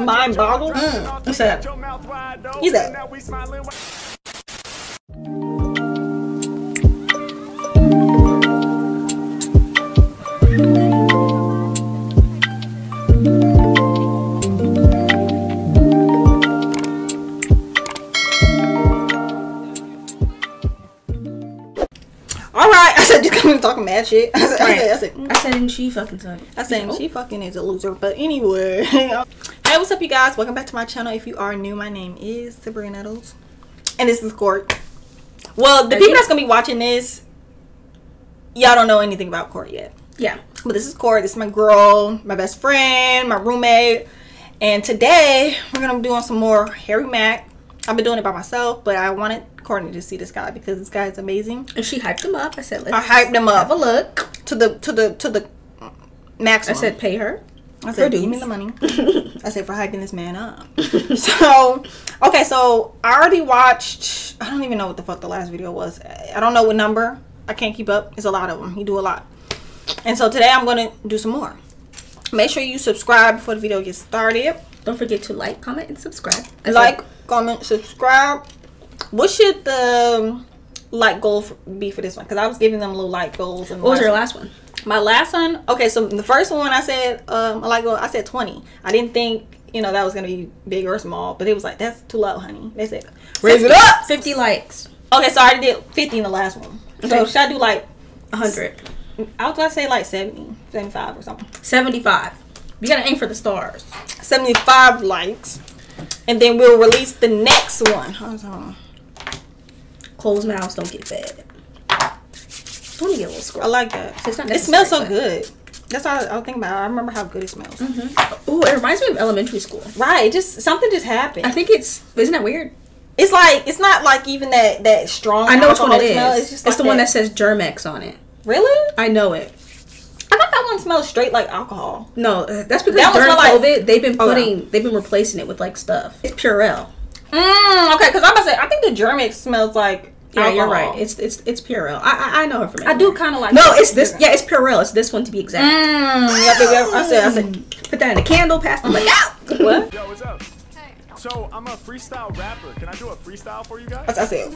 Mind boggled. Mm. What's that? He's that. I said talking mad shit. I said, Right. I said, I said, and she fucking sucked. I said she fucking is a loser. But anyway, hey, what's up, you guys? Welcome back to my channel. If you are new, my name is Sabriyah Nettles, and this is Court. Well, the As people you- that's gonna be watching this, y'all don't know anything about Court yet. Yeah. But this is Court. This is my girl, my best friend, my roommate, and today we're gonna be doing some more Harry Mack. I've been doing it by myself, but I wanted Courtney to see this guy because this guy is amazing. And she hyped him up. I said, let's I hyped him up have a look. to the to the to the max. I said, pay her. I said, give me the money. I said, for hyping this man up. so, okay, so I already watched, I don't even know what the fuck the last video was. I don't know what number. I can't keep up. It's a lot of them. He do a lot. And so today I'm going to do some more. Make sure you subscribe before the video gets started. Don't forget to like, comment, and subscribe. I said, Like, comment, subscribe. What should the like goal f- be for this one? Because I was giving them little like goals. And what was your last one? my last one okay so the first one i said um I like well, i said 20 i didn't think you know that was gonna be big or small but it was like that's too low honey they said raise it up 50 likes. okay so i already did 50 in the last one so Okay. should i do like 100. i was gonna say like 70 75 or something 75. You gotta aim for the stars. 75 likes and then we'll release the next one Hold on. Closed mouths don't get fed. Let me get a little i like that it smells so good that's all i was thinking about i remember how good it smells Oh, it reminds me of elementary school. right just something just happened I think it's, isn't that weird? It's like it's not like even that that strong. I know which one it is. smell. It's, It's just the like one that says Germ-X on it. really. I know it. I thought that one smelled straight like alcohol. No, uh, that's because That during smell like- COVID, they've been Oh, no. putting, they've been replacing it with like stuff. It's Purell. Mm, okay, because I'm about to say I think the Germ-X smells like. Yeah, you're right. It's it's it's Purell. I I, I know her from. I do kind of like. No, it's this. Yeah, it's Purell. It's this one to be exact. Mm, yeah, baby, I said, I said, Put that in a candle, pass them like out. what? Yo, what's up? So I'm a freestyle rapper. Can I do a freestyle for you guys? I said.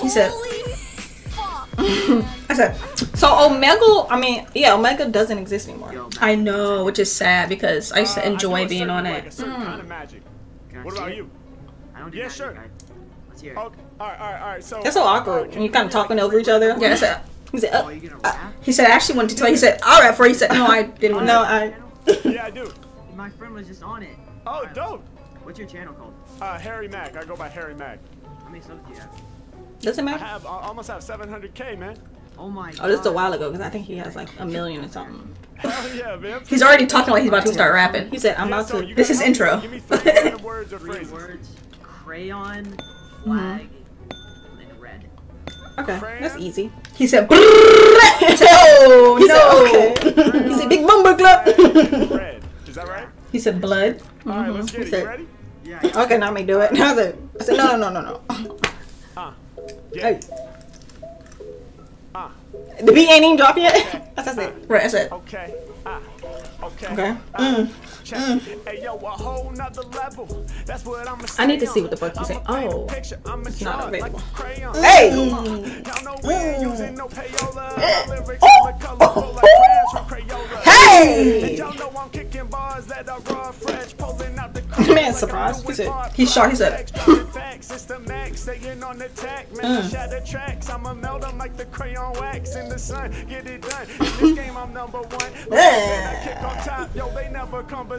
He said. I said. So Omegle, I mean, yeah, Omegle doesn't exist anymore. I know, which is sad because I used to Uh, I enjoy do being certain, on like, it. a certain kind of magic. What about you? I don't Yeah, sure. guys. Let's hear it. Okay. All right, all right, all right. So That's so awkward when you kind of talking over each other. Yeah, I said. He said, Oh, uh, you gonna uh, rap? He said I actually wanted to tell you. He said, "All right," for. He said, "No, I didn't want no, to." I. yeah, I do. My friend was just on it. Oh, dope. What's your channel called? Uh, Harry Mack. I go by Harry Mack. How many subs do you have? Doesn't I matter. have I almost have 700k, man. Oh my god. Oh, this is a while ago because I think he has like a million or something. Hell yeah, man. He's already talking like he's about to start rapping. He said, "I'm Yeah, about so to." This is intro. Give me three words or Three phrases. words. Crayon, flag, and red. Okay, that's easy. He said, he said, "Oh He said, okay. He said, "Big Bumble Club." Red. Is that right? He said, "Blood." All right, let's get He it. said- You ready? Yeah. Okay, now me do it. I said, I said, no, no, no, no, no. Uh. Yeah. Hey, Uh. the beat ain't even dropped yet. That's that's it. Right. I said, Okay. Ah. Okay. Okay. Ah. Check. Hey yo, a whole nother level. That's what I'm need to see what the fuck you say. Oh, it's not available. crayon. Hey. Y'all know we ain't mm. using no payola. Eh. Oh. are colorful oh! like crayons from Crayola. Hey. And y'all know I'm kicking bars that are raw, fresh, pulling out the Man, surprised. He said- He's shocked, he said- Facts, it's the max, staying on the tack, man. I mm. shatter tracks, I'ma melt them like the crayon wax in the sun. Get it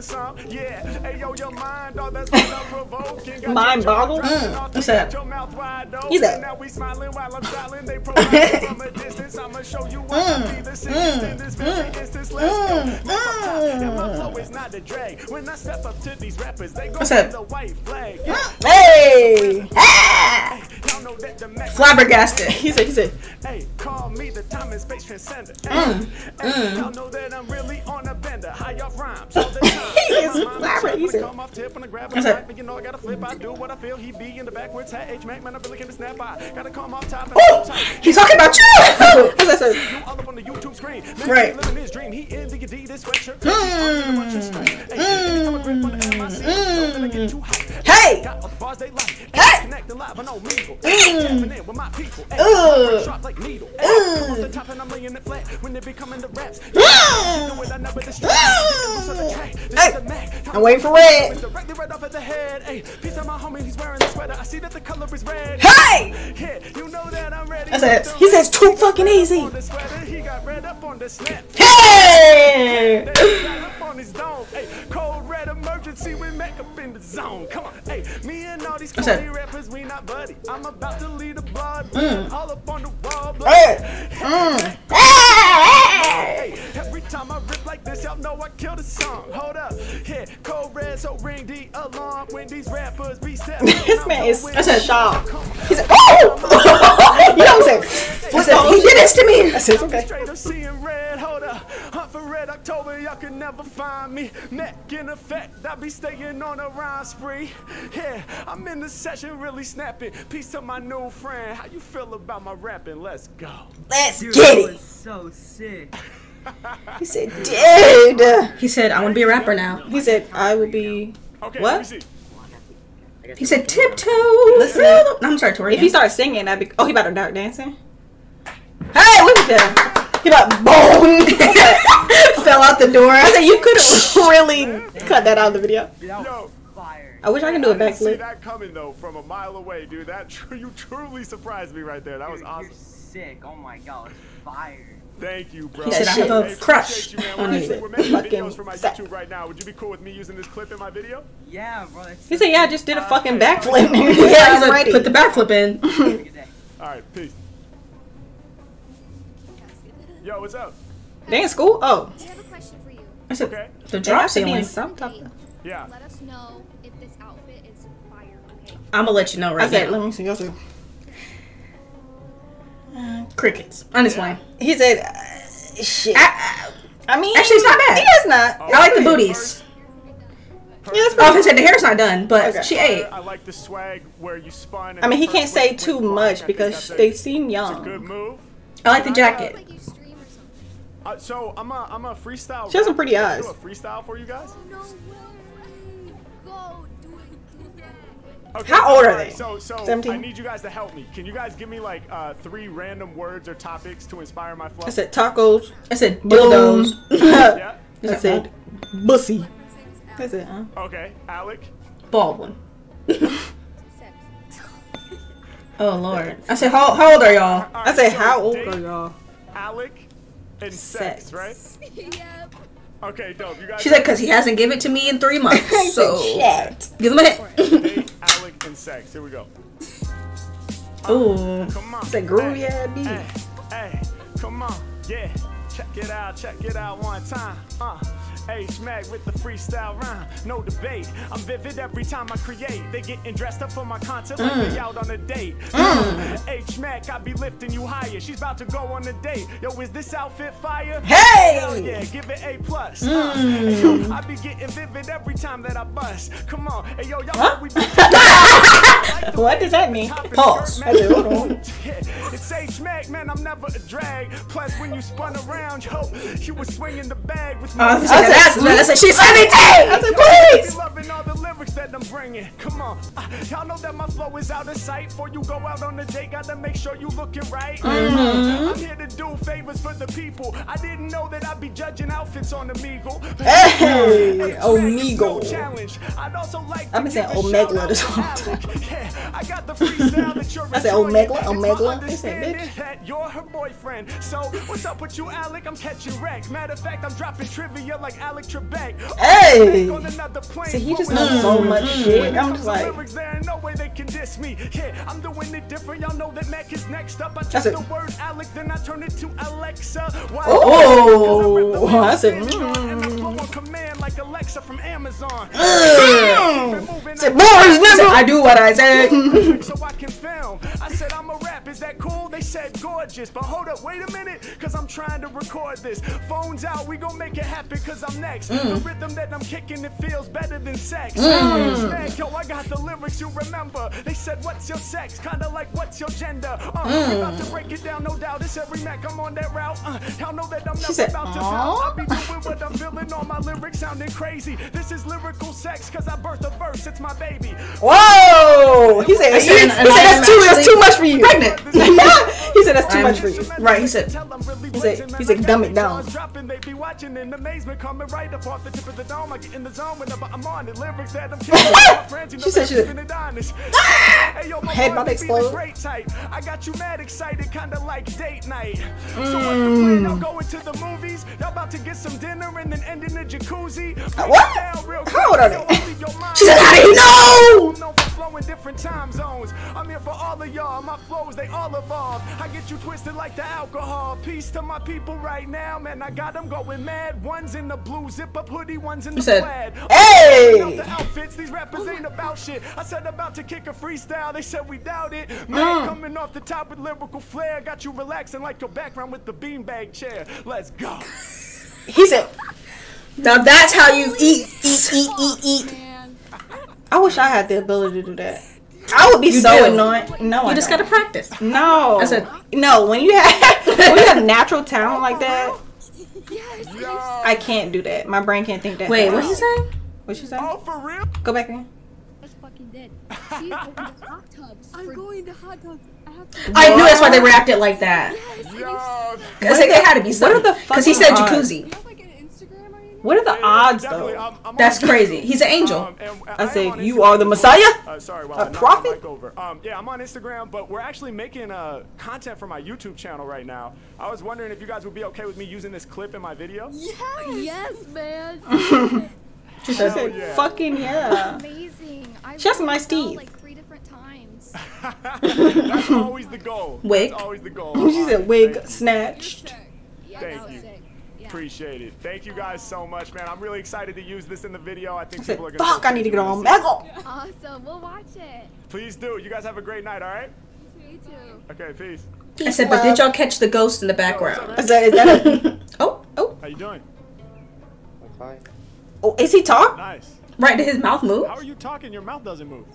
done. In this game, I'm number one. But I kick on top, yo, they never cumbersome. Yeah, hey yo, your mind, all that's provoking. Mind boggled? Mm, what's that? Your mouth wide open. He's that. Now we smiling while I'm styling. They provide from a distance. I'ma show you what be the sickest in this very instance. Let's go. Move up top, and my flow is not a drag. When I step up to these rappers, they go that? the white flag. Hey. Ah. Y'all know that the Mac- flabbergasted. He said, he said, Hey, call me the time and space transcender. Mm, y'all know that I'm really on a bender. High off rhymes all the time. He is My mind flabber- sharp he when I said- come off tip when I grab I a said- but you know I gotta flip. I do what I feel. He be in the backwards hat. H Mac, man, I really can snap. I gotta come off top Oh, he's talking about you. I said, You all up on the YouTube screen. Man, Right. living his dream. He in the Adidas sweatshirt. 'cause he's talking to a bunch of strings. Hey, anytime I get too hot. Hey! Got the bars they like. Hey! Connecting live on Omegle. Mm. I'm waiting for red. Right off at the head. Ay, piece of my homie, he's wearing a sweater. I see that the color is red. Hey! Yeah, you know that I'm ready. I said, he says too fucking easy. He got red up on the snap. Hey! On his dome. Ay, cold red emergency with Mac up in the zone. Come on, hey, me and all these corny rappers, we not buddy. I'm about to lead a blood. All up on the wall. blood. Hey! Mm. Hey! Hey, every time I rip like this, y'all know I kill the song. Hold up, yeah, cold red, so ring the alarm when these rappers be stepping. This man is I said, shocked. He said, oh! you know what I'm saying? He said, he did this to me. I said, okay. Straight up seeing red, hold up. Hunt for red October, y'all can never find me. Neck in effect, I be staying on a rhyme spree. Yeah, I'm in the session really snapping. Peace to my new friend. How you feel about my rapping? Let's go. Let's Dude, get that it. was so sick. He said, dude. He said, I want to be a rapper now. He said, I will be. Okay, What? let. He said, tiptoe. Listen. No, I'm sorry, Tori. If he starts singing, that'd be. Oh, he about to start dancing. Hey, look at that. He about boom. Fell out the door. I said, you could have really cut that out of the video. Dude, that was Yo. I wish I could do a I didn't see that coming though from a mile away, dude. That tr- you truly surprised me right there. That was Dude, awesome. You're sick. Oh my god, it's fire. Thank you, bro. He said, I have a crush you, on you. actually- we're making Fucking for my sack. YouTube right now. Would you be cool with me using this clip in my video? Yeah, bro. He said, yeah, I just did a Uh, fucking backflip. yeah, Yeah, he's like, ready. put the backflip in. Have a good day. All right, peace. Yo, what's up? They in school? Oh. I have a question for you. I said, Okay. the They drop have to be in ceiling. some type of. Yeah. Let us know if this outfit is fire, okay? I'm going to let you know right I right said, let me see. I said, Crickets. Unexplained. he said, uh, shit. I, I mean, Actually, it's not bad. It is not. Oh, I like the booties. Yeah, it's Oh, he said the hair's not done, but Okay. she ate. I like the swag where you spun. and I mean, he can't say too went flying. I much because they seem It's a good young. move. I like the jacket. Like you stream or something. Uh, so I'm a I'm a freestyle. She has some pretty eyes. Do a freestyle for you guys. Oh, no way. Go do it. Do that. Okay, How old are they? So so 17? I need you guys to help me. Can you guys give me like uh, three random words or topics to inspire my flow? I said tacos. I said Dildos. dildos. yeah. I said bussy. That's it, huh? Okay, Alec. Baldwin. Sex. Oh, Lord. I said, how, how old are y'all? I said, so how old are y'all? Alec and sex, Sex. right? yep. Okay, dope. You guys. She said, because he hasn't given it to me in three months. so, Shit. give him a hit. And sex. Here we go. Ooh. Come on. It's a groovy Hey, ass beat. Hey, hey, come on, yeah. Check it out, check it out one time. Uh. H Mac with the freestyle rhyme, no debate. I'm vivid every time I create. They getting dressed up for my content like Mm. they out on a date. Uh, H Mac, I be lifting you higher. She's about to go on a date. Yo, is this outfit fire? Hey! Hell yeah, give it A plus. Mm. Uh, hey, yo, I be getting vivid every time that I bust. Come on, hey yo, y'all Huh? know we be What does that mean? Pause. skirt, I said, hold on. Yeah, It's H Mac, man. I'm never a drag. Plus, when you spun around, yo, you was swinging the bag with me. Oh, I said, said, that's I she's 17. I said, Be please. loving all the lyrics that I'm bringing. Come on, uh, y'all know that my flow is out of sight. Before you go out on a date, gotta make sure you looking right. Mm-hmm. I'm here to do favors for the people. I didn't know that I'd be judging outfits on Omegle. Hey, Omegle. challenge. I'd also like to I've been saying give a Omegle this whole. Yeah, I got the freestyle that you're I said enjoying. Omegle, It's my Omegle. Said, bitch. that you're her boyfriend. So what's up with you, Alec? I'm catching wreck. Matter of fact, I'm dropping trivia like Alec Trebek. Hey. See, he just knows so much shit. I'm just like- lyrics, there ain't no way they can diss me. Yeah, I'm doing it different. Y'all know that Mac is next up. I it. the word Alec, then I turn it to Alexa. Why? Oh, I said, mm. Flow on command like Alexa from Amazon. Said, bars, nigga. I do what I said. so I can film. I said I'm a rap, is that cool? They said gorgeous, but hold up, wait a minute, cause I'm trying to record this. Phones out, we gon' make it happen, cause I'm next. The rhythm that I'm kicking, it feels better than sex. Smack, yo, I got the lyrics you remember. remember. They said, What's your sex? Kinda like, What's your gender? Uh, we about to break it down, no doubt. It's every Mac, I'm on that route. Uh, y'all know that I'm never said, about to "Aw." pout. I be doing what I'm feeling, all my lyrics sounding crazy. This is lyrical sex, cause I birthed a verse, it's my baby. Whoa! He said, he, said, he and said I am that's too that's too much for you. pregnant. he said that's too I'm- much for you. Right, he said- He said- he said, "Dumb it down." They be watching in amazement, coming right up off the tip of the dome. I get in the zone whenever I'm on it. Lyrics that I'm killing. My friends, you know She said she I'm said- spinning honest. Ah! Hey, yo, my Head about to explode. I got you mad excited, kinda like date night. So what's the plan? Y'all going to the movies? Y'all about to get some dinner and then end in the jacuzzi? What? How old are they? I'll leave your mind She said, "How do you know?" For flowing different time zones. I'm here for all of y'all. My flows, they all evolve. I get you twisted like the alcohol. Peace to my people right now, man. I got them going mad. One's in the blue zip up hoodie, one's in the said, plaid. "Hey!" The outfits, these rappers ain't about shit. I said about to kick a freestyle. They said we doubt it. Man, mm. coming off the top with lyrical flair. Got you relaxing like your background with the beanbag chair. Let's go. He said, Now that's how you eat, eat, eat, eat, eat. Man. I wish I had the ability to do that. I would be You so do. annoying. No, I You just don't. gotta practice. No. I said- no. When you have when you have natural talent like that, Yes. I can't do that. My brain can't think that. Wait, fast. what he saying? What you say? Oh, for real? Go back in. That's fucking dead. She's going to hot tubs. I'm going to hot tubs. I have to. I knew that's why they reacted like that. Yes. Yo. Cause they, they had to be What are the Because he said fucking odds? jacuzzi. You have like an Instagram or anything? What are the Yeah, odds though? I'm- I'm That's crazy. He's an angel. Um, and I am say, you are the Messiah? Uh, sorry, while A I prophet? over. Um, yeah, I'm on Instagram, but we're actually making uh, content for my YouTube channel right now. I was wondering if you guys would be okay with me using this clip in my video. Yeah, yes, man. She I said, said, yeah. fucking yeah. Amazing. I She has some wrote nice it teeth. Like three different times. That's always the goal. Wig. That's always the goal. She said wig snatched. Yeah, Thank that was you. sick. Yeah. Appreciate it. Thank you guys so much, man. I'm really excited to use this in the video. I think I said, people are gonna. fuck, go I need to get crazy on Omegle. Awesome. We'll watch it. it. Please do. You guys have a great night. All right. Me too. Okay. Peace. I said, but did y'all catch the ghost in the background? Oh, I said, is that a, Oh, oh, How you doing? Fine. oh, is he talk? Nice. right. Did his mouth move? How are you talking? Your mouth doesn't move.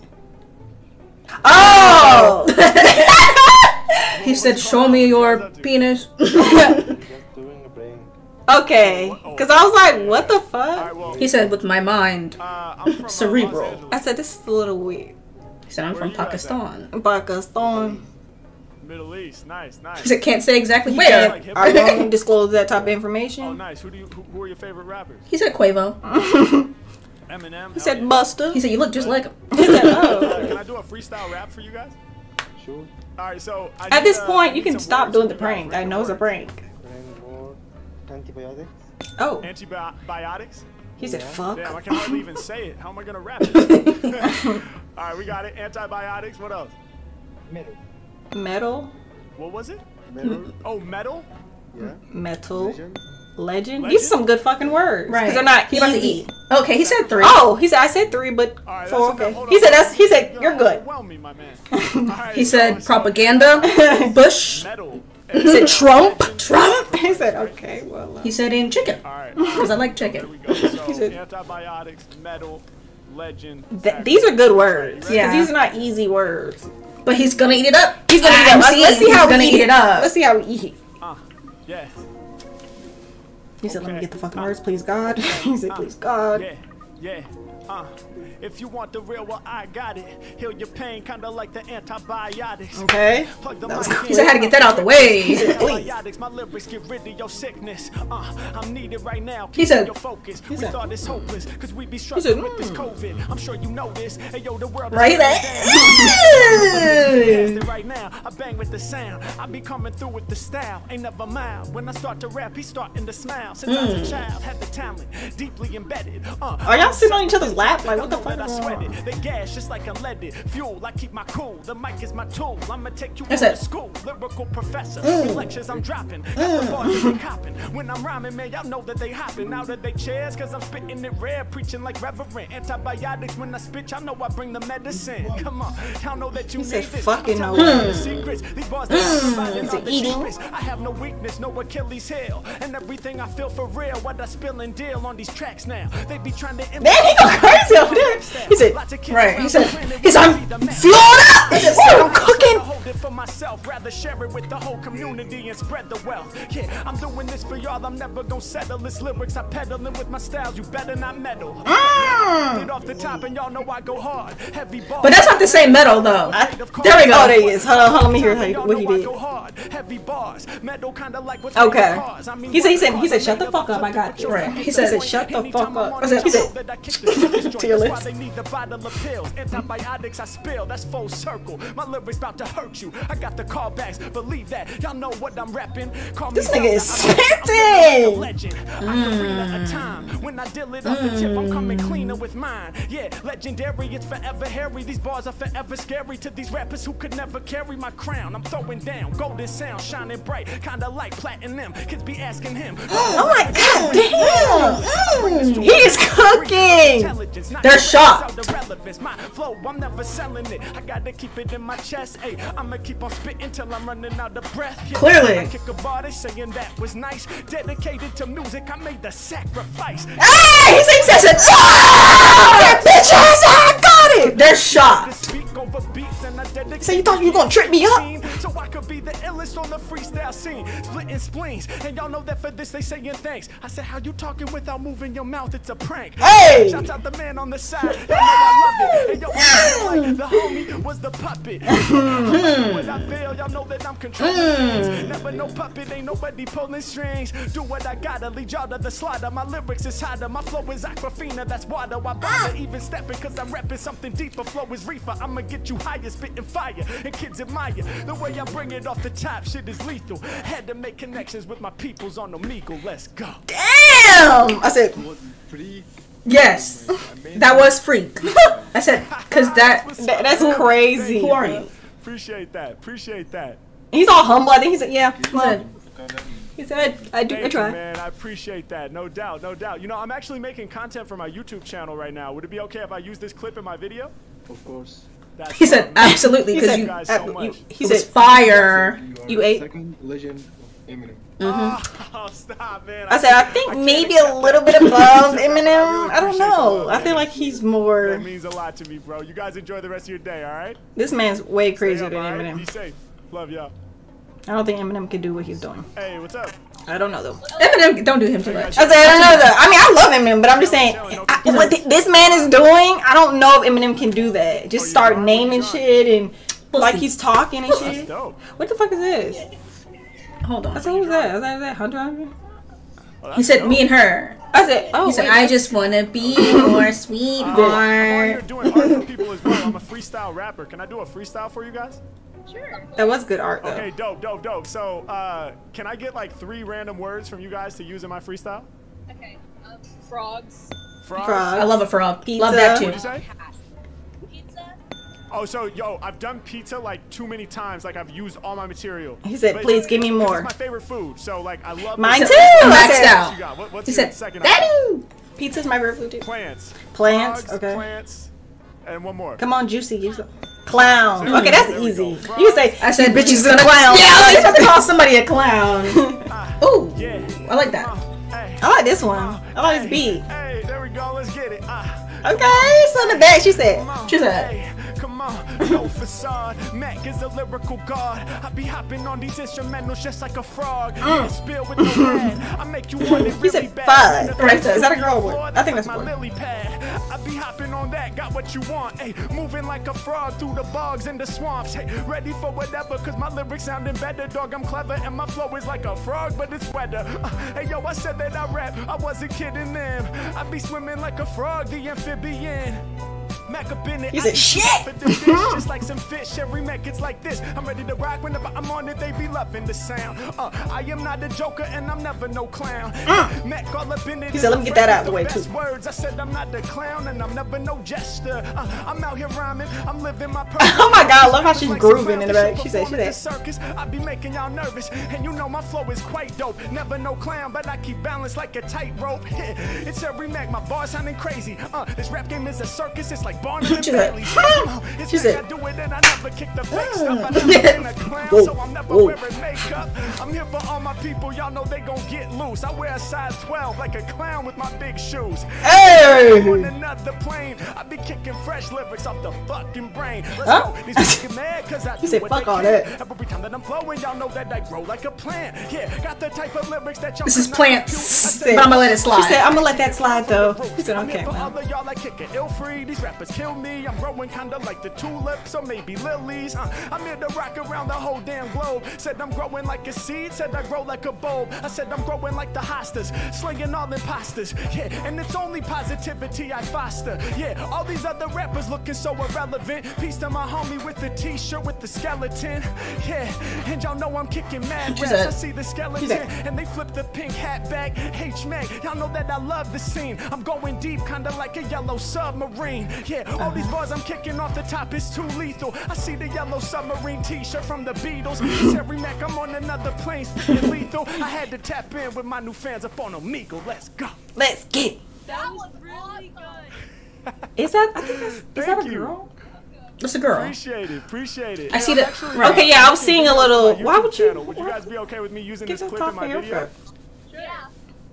Oh! He said, "Show me your penis." okay. Because I was like, what the fuck? he said, "With my mind." Uh, I'm from, Cerebral. I said, this is a little weird. He said, "I'm Where from Pakistan." Pakistan. Middle East. Nice, nice. He nice. said, "Can't say exactly where." hip Are you going to disclose that type of information? Oh, nice. Who do you? Who, who are your favorite rappers? He said, "Quavo." Eminem. He said, Buster. He said, "You look just like him." He said, oh. Uh, can I do a freestyle rap for you guys? Sure. All right. So I At need, this uh, point, you can stop doing the prank. I know it's a words. prank. Brain more antibiotics. Oh, Antibiotics. he said, fuck. Damn, I can hardly even say it. How am I gonna rap it? All right, we got it. Antibiotics. What else? Metal. Metal, What was it? Metal. Oh, metal. Yeah. metal, Legend. legend. Legend? These are some good fucking words. Right. Because they're not He about to easy. eat. Okay, he said three. Oh, he said I said three, but All right. four. that's. Okay. He on. said that's. He said you're good. Overwhelm me, my man. All right, He so- said propaganda, Bush. Metal. He said Trump. Trump. He said okay. Well, uh, He said in chicken All right. because I like chicken. we go. So said- antibiotics, metal, legend. th- these are good words. Yeah. Because these are not easy words. But he's gonna eat it up. He's gonna eat it I'm up. Let's, let's see how he's gonna we eat it up. Let's see how we eat. it. Uh, yeah. He said, "Let me get the fucking words, please, God." He said, "Please, God." Yeah, yeah. Uh, if you want the real, well, I got it. Heal your pain, kinda like the antibiotics. Okay. Plug the That was. He said, "Had to get that out the way." Antibiotics, my lyrics get rid of your sickness. Uh, I'm needed right now. He Keep said- your focus. We said- thought it's hopeless, cause we be said, struggling with this mm. COVID. I'm sure you know this. Hey yo, the world Right there. Right now, I bang with the sound. I be coming through with the style. Ain't never mild. When I start to rap, he starting to smile. Since I was a child, had the talent deeply embedded. Uh, Hmm. Are y'all sitting on each other's lap? Like, what the Don't know fuck that is I sweat it. They gas just like unleaded. Fuel, I keep my cool. The mic is my tool. I'ma take you to school. Lyrical professor. Mm. Lectures I'm dropping. Got the bars they copping. When I'm rhyming, man, y'all know that they hopping out of their chairs. Cause I'm spitting it rare. Preaching like reverend. Antibiotics when I spit, y'all know I bring the medicine. Come on. Y'all know that you He need this. "Fucking I'm the secrets. These bars that I'm providing Is are it the eating? I have no weakness, no Achilles heel. And everything I feel for real. What I spill and deal on these tracks now. They be trying to Man, he go crazy over there. He said, Right. He said, he said, I'm Florida. He said, "Oh, myself, rather share it with the whole community and spread the wealth. Yeah, I'm doing this for y'all. I'm never gonna settle. This lyrics I peddling with my styles. You better not meddle. Mm. Get off the top, and y'all know I go hard. Heavy ball. But that's not the same metal though. There we go. Oh, there he is. Hold on, hold on. Let me hear how Y'all what he know did. hard. Heavy bars. Metal kinda like what's Okay. in the. I mean, He said- he said- he said, "Shut the fuck up, I got something you." Right. He you. said- "Shut the fuck up." on I said- the he said- show that I kick the shit To your That's why they need the bottle of pills. Antibiotics I spill. That's full circle. My lyrics about to hurt you. I got the callbacks. Believe that. Y'all know what I'm rapping. Call me This nigga is Zelda. I'm- I'm living a spitting. legend. Of time. When I deal it off the tip, I'm coming cleaner with mine. Yeah, legendary. It's forever hairy. These bars are forever scary to these rappers who could never carry my crown. I'm throwing down golden sound, shining bright, kinda like platinum. Kids be asking him. Oh my god damn! Mm, he is cooking! They're shocked. The relevance, my flow, I'm never selling it. I gotta keep it in my chest. Hey, I'ma keep on spitting till I'm running out of breath. Yeah, Clearly. I kick a they saying that was nice. Dedicated to music, I made the sacrifice. Hey! He said, he said, ah! That bitch ass, I got it! They're shocked. Speak over beats and I dedicate So you thought you were gonna trip me up? So I could be the illest on the freestyle scene, splitting spleens. And y'all know that for this they saying thanks. I said, how you talking without moving your mouth? It's a prank. Hey! Shouts out the man on the side. Y'all know I love it. And yo, I like the homie was the puppet. Hmm. when I feel, y'all know that I'm controlling hmm. things. Never no puppet, ain't nobody pulling strings. Do what I gotta, lead y'all to the slaughter. My lyrics is hotter, my flow is aquafina, that's water. Why bother ah! even stepping? Cause I'm repping something deeper. Flow is reefer, I'ma get you higher, spitting fire. And kids admire the way I bring it off the top. Shit is lethal. Had to make connections with my peoples on Omegle. Let's go. Damn! I said, Yes, that was freak. I said, cause that. that, that's crazy. Who are you? Appreciate that. Appreciate that. He's all humble. I think he said, yeah. He said, He said, I do, I Thank you, man. I appreciate that. No doubt, no doubt. You know, I'm actually making content for my YouTube channel right now. Would it be okay if I use this clip in my video? Of course. That's he said, absolutely, because said, you. guys so uh, you- much. he It said, fire. You, You ate? Second legend of Eminem. Oh, stop, man. I said, I think can't maybe a little bit above Eminem. I don't know. love, I feel like he's more. That more. means a lot to me, bro. You guys enjoy the rest of your day, all right? This man's way crazier up, than all right? Be safe. Love y'all. I don't think Eminem can do what he's doing. Hey, what's up? I don't know though. Eminem, don't do him too much. I said, I don't know though. I mean, I love Eminem, but I'm just saying, I, what th- this man is doing, I don't know if Eminem can do that. Just oh, start naming shit and like he's talking and shit. What the fuck is this? Hold on. I on. said, who's that? Is that, is that Hunter? Hunter? Oh, He said, dope. me and her. I said, oh, He said, wait, I just wanna be more I'm sweetheart. Oh, doing art for people as well. I'm a freestyle rapper. Can I do a freestyle for you guys? That was good art though. Okay, dope, dope, dope. So, uh, can I get like three random words from you guys to use in my freestyle? Okay. Um, frogs. Frogs. Frog. I love a frog. Pizza. Love that too. What'd you say? Pizza. Oh, so yo, I've done pizza like too many times. Like I've used all my material. He said, But "Please give me more." It's my favorite food. So like I love. Mine this- too. Maxed out. What? What, what's He said, second? that item? Pizza's my favorite food too. Plants. Plants, Frogs, okay. Plants. And one more. Come on, Juicy. Use it. Clown. There Okay, that's easy. go. You say, I said, bitch is gonna clown. Yeah, I was about to call somebody a clown. Ooh, I like that. I like this one. I like this beat. Hey, there we go. Let's get it. Ah. Okay, so in the back, she said, She said- on, no facade. Mac is a lyrical god. I be hopping on these instrumentals just like a frog. Yeah, spill with no red. I make you want it Mm. He said really bad. Right, is that a girl or? I think that's my lily pad. I be hopping on that, got what you want. Hey, moving like a frog through the bogs and the swamps. Hey, ready for whatever, cause my lyrics sounding better. Dog, I'm clever and my flow is like a frog, but it's wetter. Uh, hey, yo, I said that I rap, I wasn't kidding them. I be swimming like a frog, the amphibian. Mac up in it. He said, "Shit." off the fish, just like some fish. Every Mac it's like this. I'm ready to rock whenever I'm on it. They be loving the sound. Uh, I am not a joker and I'm never no clown. Mac all up in it. Mm. He said, "Let me get that out of the way, too." Words. I said I'm not the clown and I'm never no jester. Uh, I'm out here rhyming. I'm living my purpose. Oh my God, I love how she's grooving in the back. She said, she said. circus. I be making y'all nervous, and you know my flow is quite dope. Never no clown, but I keep balance like a tightrope. it's every Mac, my bars sounding crazy. Uh, this rap game is a circus. It's like Born in the She said, Bailey. huh? It's She like said, I do it and I never kick the fake Ah. stuff. I never been a clown, Whoa, so I'm never whoa. wearing makeup. I'm here for all my people, y'all know they gon' get loose. I wear a size 12 like a clown with my big shoes. Hey! On another plane, I be kicking fresh lyrics off the fucking brain. Let's Huh? go. These mad cause I do said, "Fuck all that. Every time that I'm flowing, y'all know that I grow like a plant. Yeah, got the type of lyrics that y'all This is plants. Said, but I'm gonna let it She slide. said, I'm gonna let that slide though. She said, I'm okay, here for all man. of y'all like kicking ill free. These rappers kill me. I'm growing kinda like the tulips or maybe lilies. Uh, I'm here to rock around the whole damn globe. Said I'm growing like a seed. Said I grow like a bulb. I said I'm growing like the hostas, slinging all imposters. Yeah, and it's only positivity I foster. Yeah, all these other rappers looking so irrelevant. Peace to my homie with the t-shirt with the skeleton. Yeah, and y'all know I'm kicking mad raps. I see the skeleton and they flip the pink hat back. H Mac, y'all know that I love the scene. I'm going deep, kinda like a yellow submarine. Yeah, all these bars I'm kicking off the top is too lethal. I see the yellow submarine t-shirt from the Beatles. Terry Mac, I'm on another plane, speaking lethal. I had to tap in with my new fans up on Omegle. Let's go. Let's get. That was really good. Is that? I think that's. Is that Thank a you. girl? It's a girl. Appreciate it, appreciate it. I And see I'm the- right. Okay, yeah, I was seeing a little. My Why would you? channel. Would you guys be okay with me using this clip in my coffee video?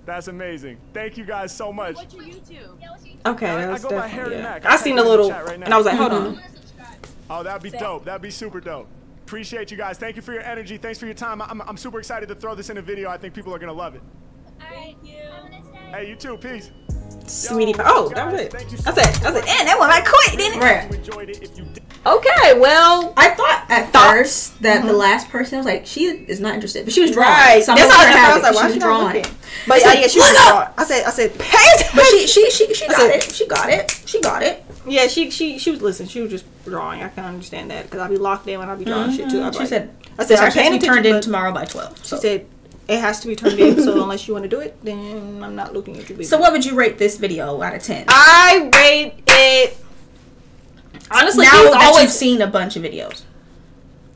Haircut. Yeah. That's amazing. Thank you guys so much. What's your YouTube? Yeah, what's your Okay, I- that I go by definitely. Harry Yeah. Mack. I I'll seen a the little, right and I was like, hold Mm-hmm. on. I'm gonna subscribe. Oh, that'd be dope. That'd be super dope. Appreciate you guys. Thank you for your energy. Thanks for your time. I'm, I'm super excited to throw this in a video. I think people are gonna love it. Thank you. Have a nice day. Hey, you too. Peace. Sweetie pie. Oh, that was it. thank you I so said, much. I said, and that one I quit, didn't it? Right. If you enjoyed it, if you did. Okay, well, I thought at Thoughts? first that the mm-hmm. last person was like, she is not interested, but she was drawing. right. So I'm That's gonna how I have was it, like, 'cause why she she was not drawing. looking? But yeah, said, yeah, she was drawing. I said, I said, pay But she she she she got said- it. She got it. She got it. Yeah, she she she was listening. She was just drawing. I can understand that because I be locked in when I be drawing shit too. Mm-hmm. I be She like- said, I said, I'm has paying be attention. turned in tomorrow by 12. She said it has to be turned in. So unless you want to do it, then I'm not looking at you. Baby. So what would you rate this video out of 10? I rate it. Honestly, now he that always you've seen a bunch of videos.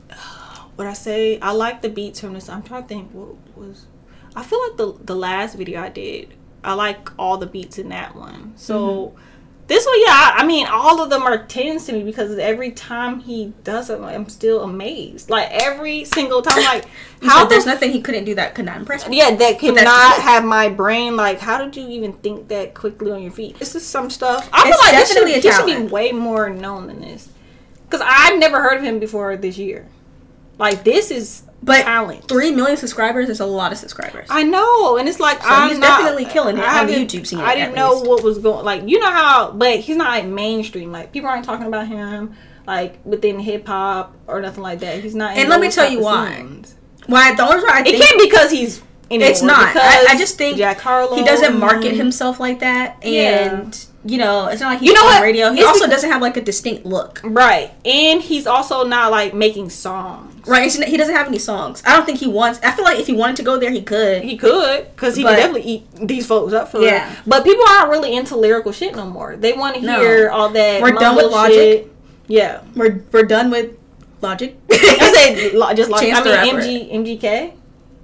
what I say. I like the beats from this. I'm trying to think what was. I feel like the the last video I did. I like all the beats in that one. So mm-hmm. This one, yeah. I, I mean, all of them are tens to me because every time he does it, I'm still amazed. Like every single time, like how said there's the nothing he couldn't do that could not impress me. yeah, that could not have my brain. Like, how did you even think that quickly on your feet? This is some stuff. I It's feel like this should, a he should be way more known than this. Because I've never heard of him before this year. Like, this is But talent. Three million subscribers is a lot of subscribers. I know, and it's like So I'm he's not- definitely killing it I on YouTube scene, I didn't know least. what was going. Like, you know how, but he's not like mainstream. Like, people aren't talking about him like within hip hop or nothing like that. He's not. And let me tell you why. scenes. Why the only reason I It can't because he's. Anymore, it's not. I, I just think Jack Harlow. he doesn't market himself like that, Yeah. and you know, it's not like he's You know on what? radio. He It's also because- doesn't have like a distinct look. Right, and he's also not like making songs. Right, it's- he doesn't have any songs. I don't think he wants. I feel like if he wanted to go there, he could. He could, because he But- could definitely eat these folks up for Yeah. it. But people aren't really into lyrical shit no more. They want to No. hear all that. We're done with Logic. shit. Yeah, We're we're done with Logic. I said lo- just like Chance I mean MG MGK.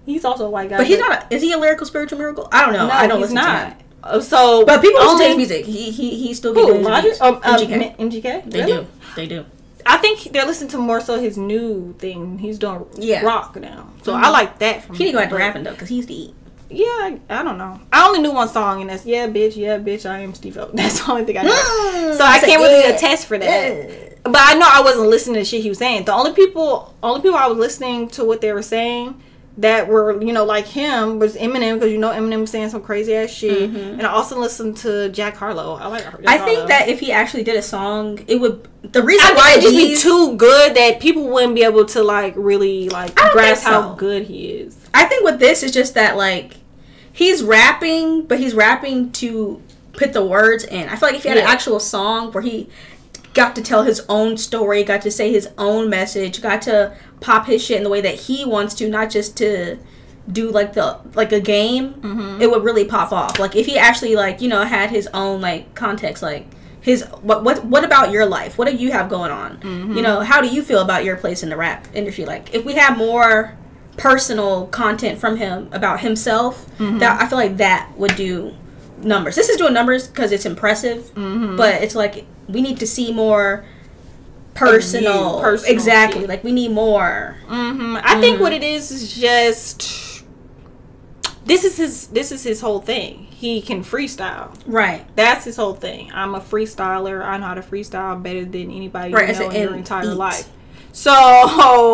He's also a white guy, But he's not. A, is he a lyrical spiritual miracle? I don't know. No, I don't he's listen to not. him. Uh, So, But people listen to his music. He he he still be Who? Logic? Um, um, MGK. MGK. They Really? do. They do. I think they're listening to more so his new thing. He's doing Yeah. rock now, so Mhm. I like that. From He didn't go him, back to rapping though, because he used to eat. Yeah, I, I don't know. I only knew one song, and that's "Yeah, bitch, yeah, bitch, I am Steve O." That's the only thing I know. so I can't really yeah, attest for that. yeah. But I know I wasn't listening to shit he was saying. The only people, only people I was listening to what they were saying that were you know like him was Eminem because you know Eminem was saying some crazy ass shit, and I also listened to Jack Harlow. I like. Jack Mm-hmm. I think that if he actually did a song, it would. The reason I why it'd just be too good that people wouldn't be able to like really like grasp think how good he is. I think with this is just that like he's rapping, but he's rapping to put the words in. I feel like if he had Yeah. an actual song where he got to tell his own story, got to say his own message, got to pop his shit in the way that he wants to, not just to do like the like a game, Mm-hmm. it would really pop off. Like if he actually like you know had his own like context, like his what what what about your life? What do you have going on? Mm-hmm. You know, how do you feel about your place in the rap industry? Like if we have more personal content from him about himself, Mm-hmm. that I feel like that would do numbers. This is doing numbers because it's impressive, Mm-hmm. but it's like we need to see more personal. personal exactly. shit. Like we need more. hmm I think what it is is just this is his this is his whole thing. He can freestyle. Right. That's his whole thing. I'm a freestyler. I know how to freestyle better than anybody Right, you know in your entire life. So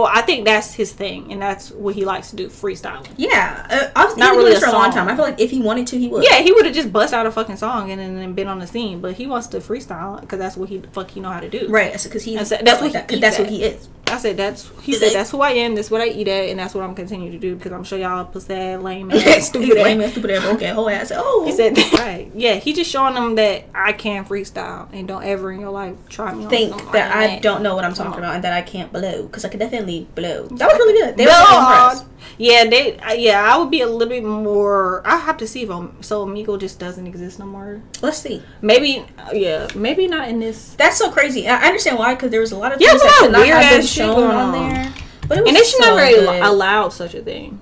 I think that's his thing, and that's what he likes to do, freestyling. Yeah. Uh, I've Not really this for a long time. I feel like if he wanted to, he would. Yeah, he would have just bust out a fucking song and then been on the scene, but he wants to freestyle because that's what he fuck he know how to do. Right. Because he's That's- that's, that's like what that. he that's what he is. I said that's he said that's who I am. That's what I eat at, and that's what I'm continuing to do because I'm sure y'all pussy ass lame ass stupid. Lame ass, stupid ass. Okay. Whole ass. Oh. He said right. Yeah, he just showing them that I can freestyle and don't ever in your life try me. on think something that I don't know what I'm talking about and that I can't blow because I could definitely blow. That was really good. They were No, really impressed. Yeah, they. uh, Yeah, I would be a little bit more. I have to see if um, so Omegle just doesn't exist no more. Let's see. Maybe, yeah, maybe not in this. That's so crazy. I understand why because there was a lot of Yeah, things that should not weird have been shown going on on. there. But it was And they should so never good. al- allow such a thing.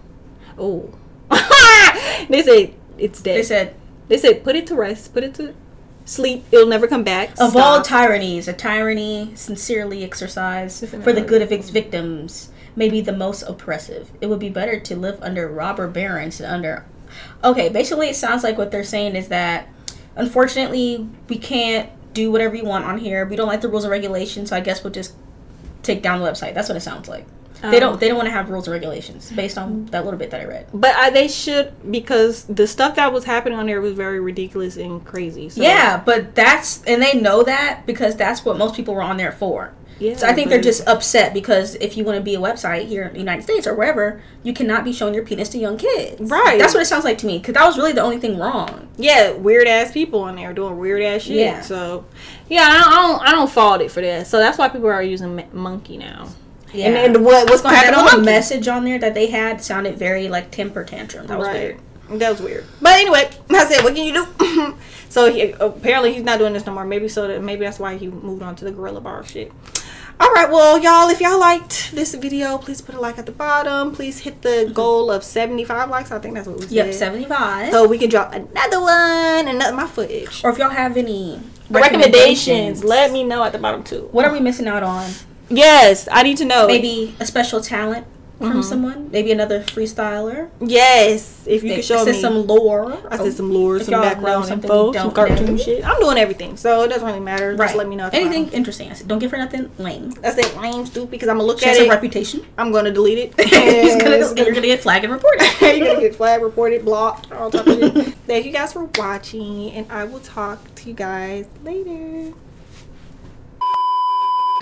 Oh, they say it's dead. They said They said put it to rest, put it to sleep. It'll never come back. of all tyrannies, a tyranny sincerely exercised for the good of its victims may be the most oppressive. It would be better to live under robber barons than under. Okay, basically, it sounds like what they're saying is that unfortunately we can't do whatever you want on here. We don't like the rules and regulations, so I guess we'll just take down the website. That's what it sounds like. They Um, don't. They don't want to have rules and regulations based on that little bit that I read. But they should because the stuff that was happening on there was very ridiculous and crazy. So, Yeah, but that's and they know that because that's what most people were on there for. Yeah. So I think they're just upset because if you want to be a website here in the United States or wherever, you cannot be showing your penis to young kids. Right. That's what it sounds like to me because that was really the only thing wrong. yeah weird ass people in there doing weird ass shit. Yeah. So yeah, I don't, I don't I don't fault it for that. So that's why people are using Monkey now. Yeah. And then what what's gonna that happen? to little message on there that they had sounded very like temper tantrum. That was right. weird. That was weird. But anyway, I said, what can you do? so he, apparently he's not doing this no more. Maybe so that maybe that's why he moved on to the gorilla bar shit. All right, well, y'all, if y'all liked this video, please put a like at the bottom. Please hit the mm-hmm. goal of 75 likes. I think that's what we Yep, said. seventy five. So we can drop another one, another my footage. or if y'all have any Recommendations, let me know at the bottom too. What are we missing out on? Yes, I need to know. Maybe a special talent from Mm-hmm. someone. Maybe another freestyler. Yes, if you They can show me some lore. I said some lore, If some background info, some cartoon know. shit. I'm doing everything, so it doesn't really matter. Just let me know. Anything interesting. I said, don't give her nothing lame. That's it, lame, stupid. Because I'm gonna look She at has a it. reputation. I'm gonna delete it. He's gonna, you're gonna get flagged and reported. You're gonna get flagged, reported, blocked, all type of shit. Thank you guys for watching, and I will talk to you guys later.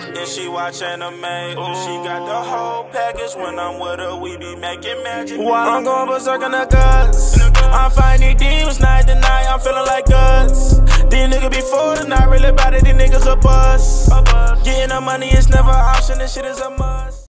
And she watch anime. She got the whole package. When I'm with her, we be making magic. While I'm going berserk in the guts. I'm finding demons night to night. I'm feeling like us. These niggas before the not really about it. These niggas a bust. Getting the money is never an option. This shit is a must.